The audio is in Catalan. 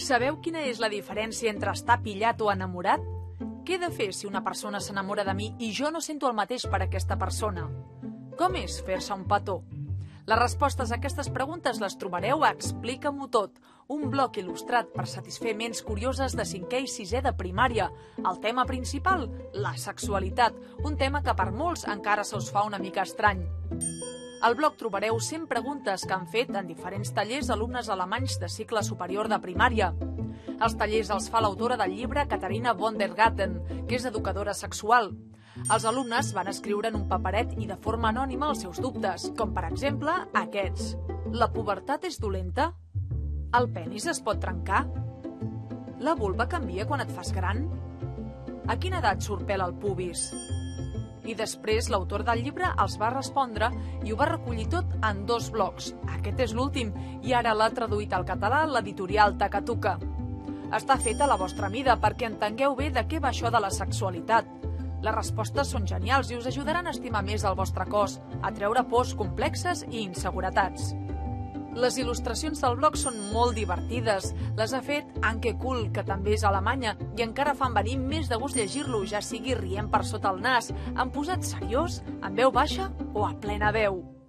Sabeu quina és la diferència entre estar pillat o enamorat? Què he de fer si una persona s'enamora de mi i jo no sento el mateix per aquesta persona? Com és fer-se un petó? Les respostes a aquestes preguntes les trobareu a Explica-m'ho tot, un bloc il·lustrat per satisfer ments curioses de 5è i 6è de primària. El tema principal, la sexualitat, un tema que per molts encara se us fa una mica estrany. Al blog trobareu 100 preguntes que han fet en diferents tallers alumnes alemanys de cicle superior de primària. Els tallers els fa l'autora del llibre Caterina von der Gatten, que és educadora sexual. Els alumnes van escriure en un paperet i de forma anònima els seus dubtes, com per exemple aquests. La pubertat és dolenta? El penis es pot trencar? La vulva canvia quan et fas gran? A quina edat surt pèl al pubis? I després l'autor del llibre els va respondre i ho va recollir tot en dos blocs. Aquest és l'últim i ara l'ha traduït al català l'editorial Takatuka. Està feta a la vostra mida perquè entengueu bé de què va això de la sexualitat. Les respostes són genials i us ajudaran a estimar més el vostre cos, a treure pors complexes i inseguretats. Les il·lustracions del blog són molt divertides. Les ha fet Anke Kuhl, que també és alemanya, i encara fan venir més de gust llegir-lo, ja sigui rient per sota el nas, en posat seriós, en veu baixa o a plena veu.